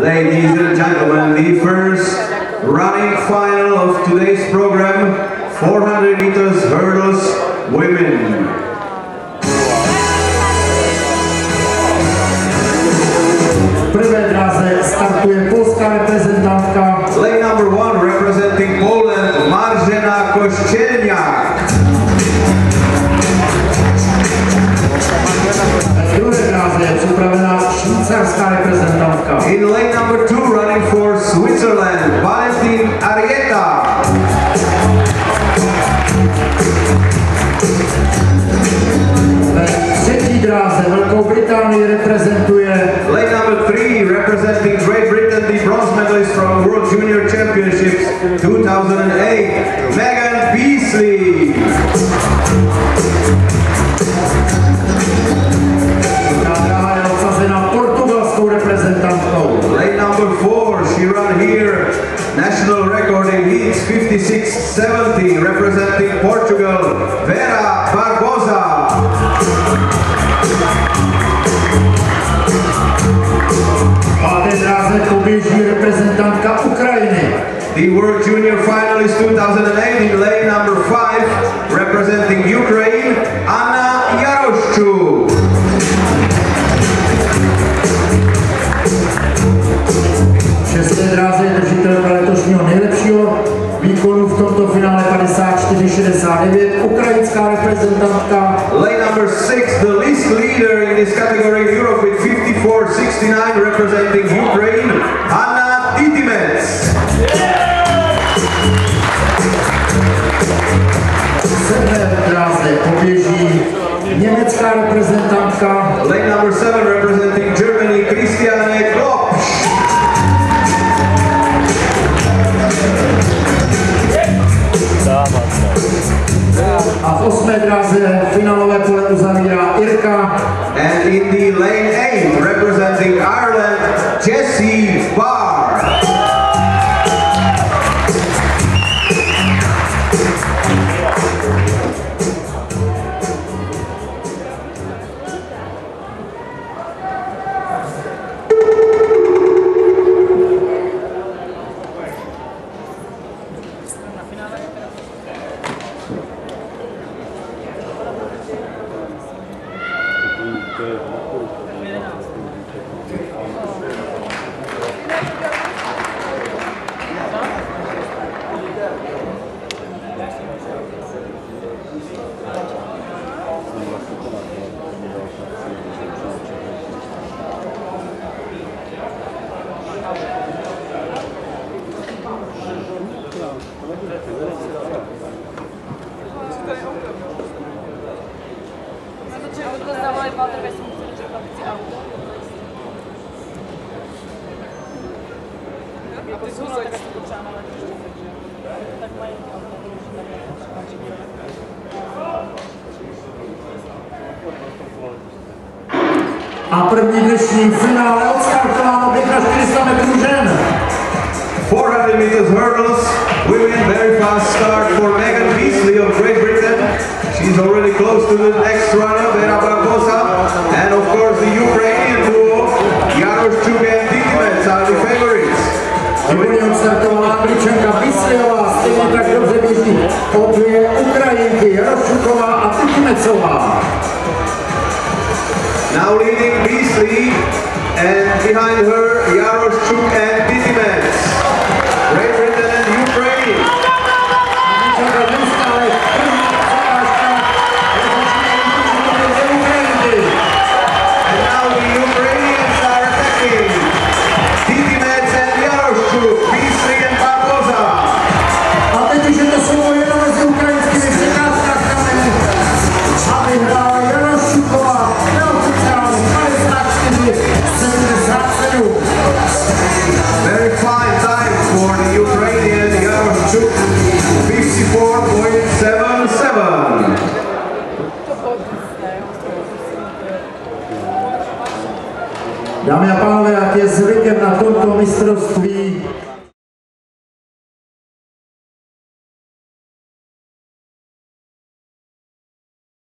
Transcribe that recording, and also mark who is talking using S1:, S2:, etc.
S1: Ladies and gentlemen, the first running final of today's program, 400 meters hurdles women. In lane number two, running for Switzerland, Valentin Arrieta.
S2: Ve třetí dráze Velkou Británii reprezentuje
S1: Lane number three, representing Great Britain, the bronze medalist from World Junior Championships 6670 representing Portugal, Vera Barbosa. The World Junior Finalist 2008 in lane number 5 representing Ukraine, Anna Yaroshchuk.
S2: Wszyscy razy, ukrajinská reprezentantka
S1: Lane number six, the least leader in this category in Europe with 54.69 representing Ukraine, Anna Titimets.
S2: dráze poběží reprezentantka
S1: Lane number seven, representing Germany,
S2: v osmé dráze finálové pole uzavírá Irka
S1: And in the lane eight, representing Ireland, Jessie Barr.
S3: Protože odhle Zazwyczaj wyglądała chyba to bez funkcji produkcji auto. A to jest dużo tak skupiona na tym, że tak mają auto, że tak mają
S2: a první dnešní finále odstartováno 400 metrů žen.
S1: 400 meters hurdles, women very fast start for Meghan Beesley of Great Britain. She's already close to the next runner, Vera Barbosa. And of course the Ukrainian duo, Yaroshchuk and Titimets are the favorites.
S2: První odstartovala Angličanka Bisleyová, stejně tak dobře běží obě Ukrajinky Jarošuková a Titimecová.
S1: Now leading Beesley and behind her Yaroshchuk and
S2: Dámy a pánové, jak je zvykem na tomto mistrovství,